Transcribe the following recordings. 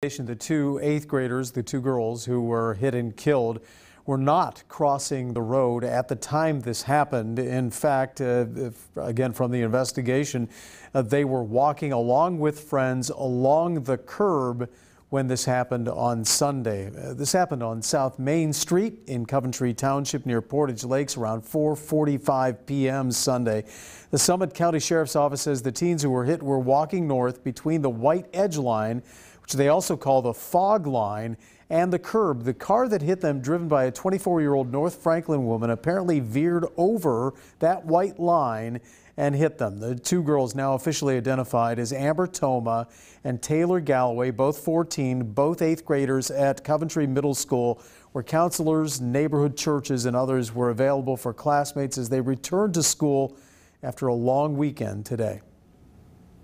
The two eighth graders, the two girls who were hit and killed, were not crossing the road at the time this happened. In fact, uh, if, again from the investigation, uh, they were walking along with friends along the curb when this happened on Sunday. Uh, this happened on South Main Street in Coventry Township near Portage Lakes around 4:45 p.m. Sunday. The Summit County Sheriff's Office says the teens who were hit were walking north between the white edge line which they also call the fog line, and the curb. The car that hit them, driven by a 24-year-old North Franklin woman, apparently veered over that white line and hit them. The two girls now officially identified as Amber Toma and Taylor Galloway, both 14, both eighth graders at Coventry Middle School, where counselors, neighborhood churches, and others were available for classmates as they returned to school after a long weekend today.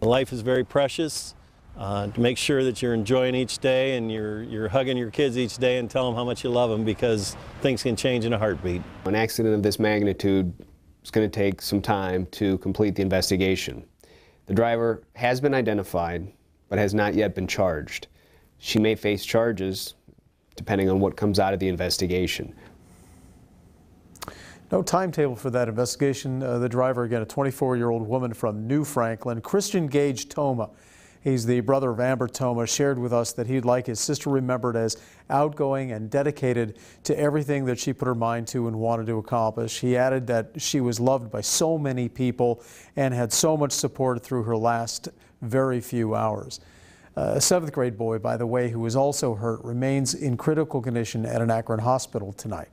Life is very precious. Uh, to make sure that you're enjoying each day and you're, you're hugging your kids each day and tell them how much you love them because things can change in a heartbeat. An accident of this magnitude is going to take some time to complete the investigation. The driver has been identified but has not yet been charged. She may face charges depending on what comes out of the investigation. No timetable for that investigation. Uh, the driver, again, a 24-year-old woman from New Franklin, Christian Gage Toma. He's the brother of Amber Toma, shared with us that he'd like his sister remembered as outgoing and dedicated to everything that she put her mind to and wanted to accomplish. He added that she was loved by so many people and had so much support through her last very few hours. a seventh grade boy, by the way, who was also hurt, remains in critical condition at an Akron hospital tonight.